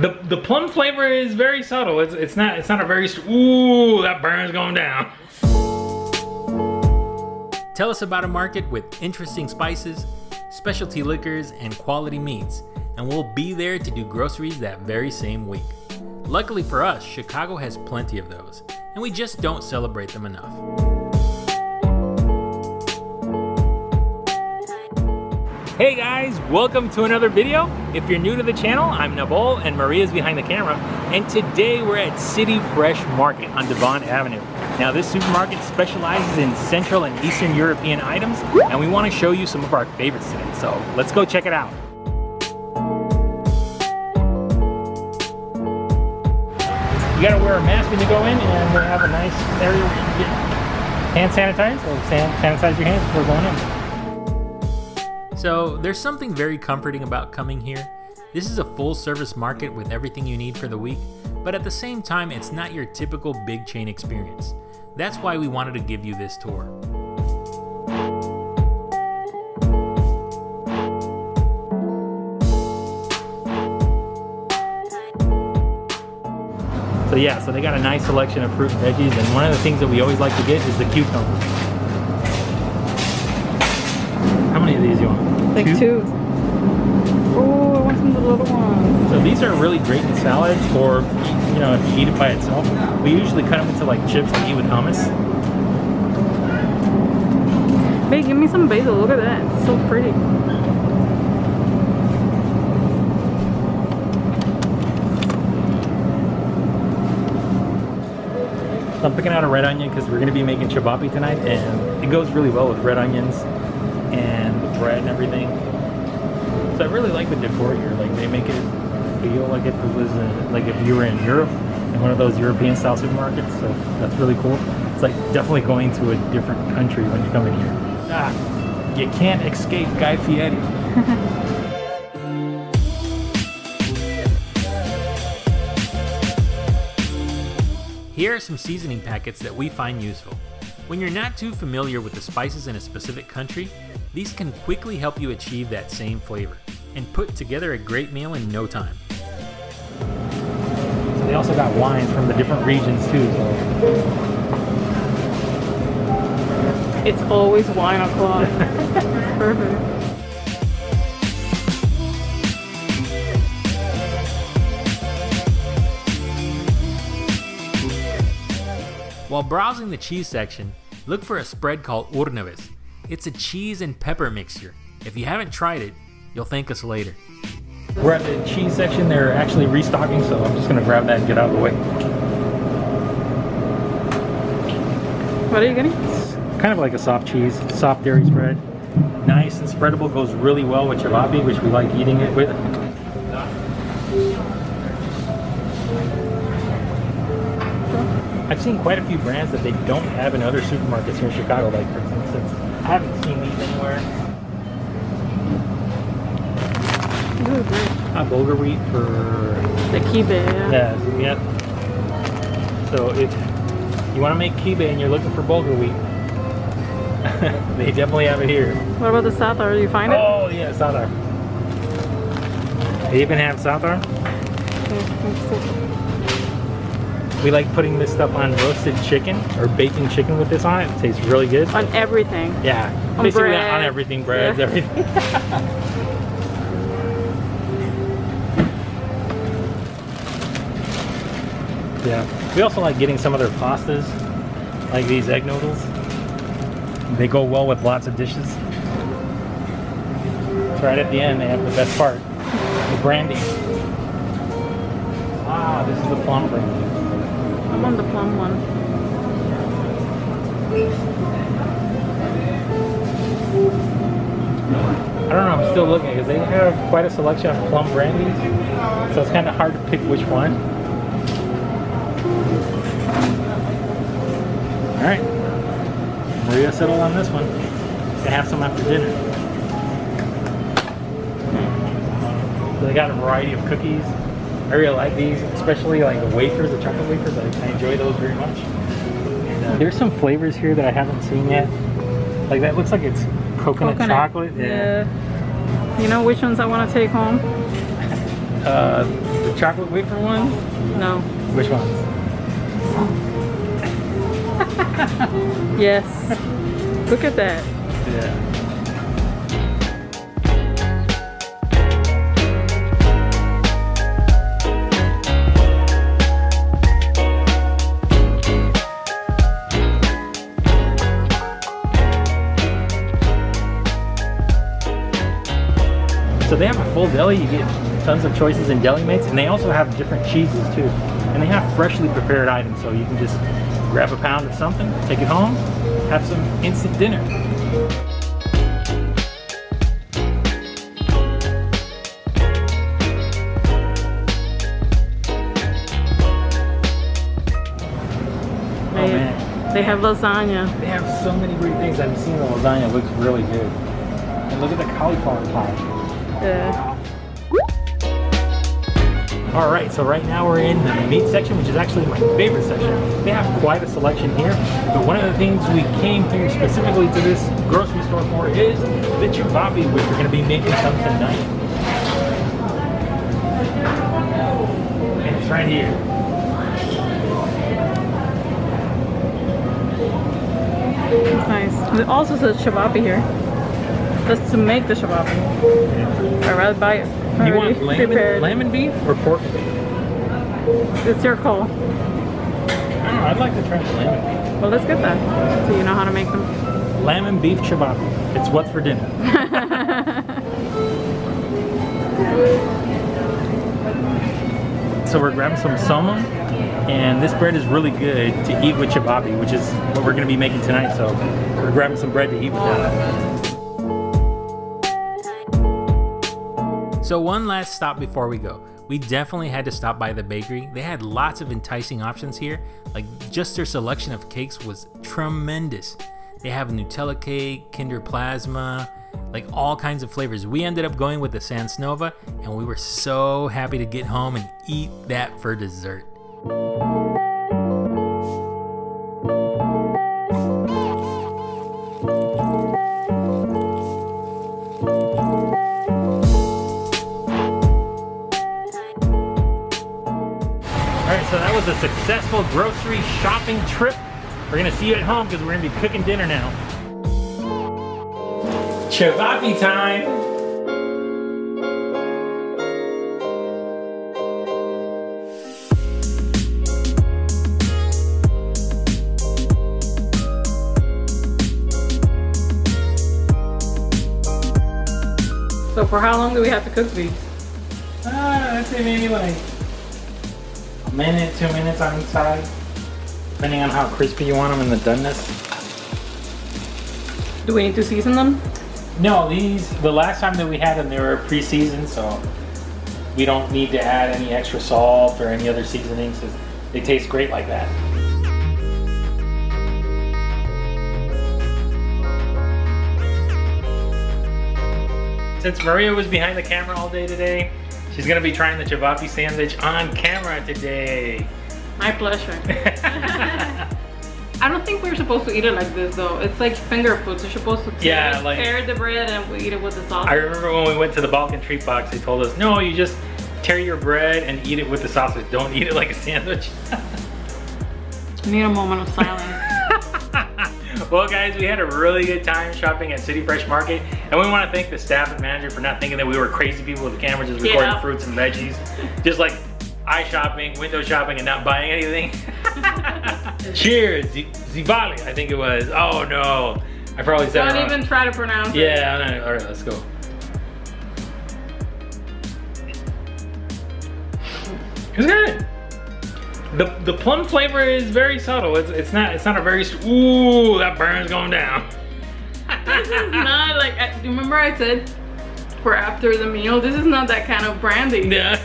The the plum flavor is very subtle. It's it's not it's not a very ooh that burns going down. Tell us about a market with interesting spices, specialty liquors, and quality meats, and we'll be there to do groceries that very same week. Luckily for us, Chicago has plenty of those, and we just don't celebrate them enough. Hey guys, welcome to another video. If you're new to the channel, I'm Nabol and Maria's behind the camera. And today we're at City Fresh Market on Devon Avenue. Now this supermarket specializes in Central and Eastern European items and we want to show you some of our favorites today. So let's go check it out. You gotta wear a mask when you go in and we have a nice area where you can get hand sanitizer. So sanitize your hands before going in. So there's something very comforting about coming here. This is a full service market with everything you need for the week, but at the same time, it's not your typical big chain experience. That's why we wanted to give you this tour. So yeah, so they got a nice selection of fruit and veggies, and one of the things that we always like to get is the cucumber. Like two. two. Oh, I want some of the little ones. So these are really great in salads, or you know, if you eat it by itself. We usually cut them into like chips to eat with hummus. Babe, give me some basil. Look at that. It's so pretty. So I'm picking out a red onion because we're going to be making cevapi tonight and it goes really well with red onions and the bread and everything. So I really like the decor here. Like they make it feel like if it was a, like if you were in Europe in one of those European style supermarkets. So that's really cool. It's like definitely going to a different country when you come in here. Ah, you can't escape Guy Fieri. Here are some seasoning packets that we find useful. When you're not too familiar with the spices in a specific country, these can quickly help you achieve that same flavor and put together a great meal in no time. So they also got wine from the different regions too. So. It's always wine o'clock. Perfect. While browsing the cheese section, look for a spread called Urnebes. It's a cheese and pepper mixture. If you haven't tried it, you'll thank us later. We're at the cheese section. They're actually restocking, so I'm just gonna grab that and get out of the way. What are you getting? It's kind of like a soft cheese, soft dairy spread. Nice and spreadable, goes really well with cevapi, which we like eating it with. I've seen quite a few brands that they don't have in other supermarkets here in Chicago. Like for instance, I haven't seen these anywhere. Ooh, great. Uh, Bulgur wheat for the kibe. Yeah. Yeah. yeah. So if you want to make kibe and you're looking for bulgur wheat, they definitely have it here. What about the satar? Do you find it? Oh yeah, satar. They even have satar. Okay, we like putting this stuff on roasted chicken or baking chicken with this on it. It tastes really good. On everything. Yeah. On basically bread. on everything, breads, yeah. everything. yeah. We also like getting some of their pastas, like these egg noodles. They go well with lots of dishes. It's Right at the end, they have the best part, the brandy. Ah, this is the plum brandy. I'm on the plum one. I don't know, I'm still looking because they have quite a selection of plum brandies. So it's kind of hard to pick which one. Alright. Maria settled on this one. To have some after dinner. So they got a variety of cookies. I really like these, especially like the wafers, the chocolate wafers. I, I enjoy those very much. And, uh, there's some flavors here that I haven't seen yet. Like that looks like it's coconut, coconut. chocolate. Yeah. yeah. You know which ones I want to take home? Uh, the chocolate wafer ones? No. Which ones? Yes. Look at that. Yeah. So they have a full deli. You get tons of choices in deli mates, and they also have different cheeses too. And they have freshly prepared items, so you can just grab a pound of something, take it home, have some instant dinner. Oh, they, Oh man, they have lasagna. they have so many great things. I've seen the lasagna; it looks really good. And look at the cauliflower pie. All right, so right now we're in the meat section, which is actually my favorite section. They have quite a selection here, but one of the things we came here specifically to this grocery store for is the cevapi, which we're going to be making some tonight. And it's right here. It's nice. It also says shababi here. That's to make the shababi. I'd rather buy it. You want already lamb prepared. and, lamb and beef or pork beef? It's your call. I don't know, I'd like to try the lamb and Well, let's get that. So you know how to make them. beef. Lamb and beef cevapi. It's what's for dinner. So we're grabbing some soma, and this bread is really good to eat with cevapi, which is what we're gonna be making tonight. So we're grabbing some bread to eat with that. So one last stop before we go. We definitely had to stop by the bakery. They had lots of enticing options here. Like just their selection of cakes was tremendous. They have Nutella cake, Kinder Plazma, like all kinds of flavors. We ended up going with the Sans Nova and we were so happy to get home and eat that for dessert. All right, so that was a successful grocery shopping trip. We're gonna see you at home because we're gonna be cooking dinner now. Cevapi time! So for how long do we have to cook these? Ah, I'd say maybe like a minute, two minutes on each side, depending on how crispy you want them and the doneness. Do we need to season them? No, these, the last time that we had them, they were pre-seasoned, so we don't need to add any extra salt or any other seasonings. They taste great like that. Since Maria was behind the camera all day today, she's gonna be trying the cevapi sandwich on camera today. My pleasure. I don't think we're supposed to eat it like this though. It's like finger foods. You're supposed to Yeah, tear, like- tear the bread and we eat it with the sauce. I remember when we went to the Balkan Treat Box, they told us, no, you just tear your bread and eat it with the sausage. Don't eat it like a sandwich. Need a moment of silence. well, guys, we had a really good time shopping at City Fresh Market, and we want to thank the staff and manager for not thinking that we were crazy people with the camera just recording Yeah. fruits and veggies, just like eye shopping, window shopping, and not buying anything. Cheers, Zivali, I think it was. Oh no, I probably said it Don't even try to pronounce it. Yeah, I know. all right, let's go. It's good. The the plum flavor is very subtle. It's it's not it's not a very ooh that burns going down. This is not like, I, you remember I said for after the meal, this is not that kind of brandy. Yeah.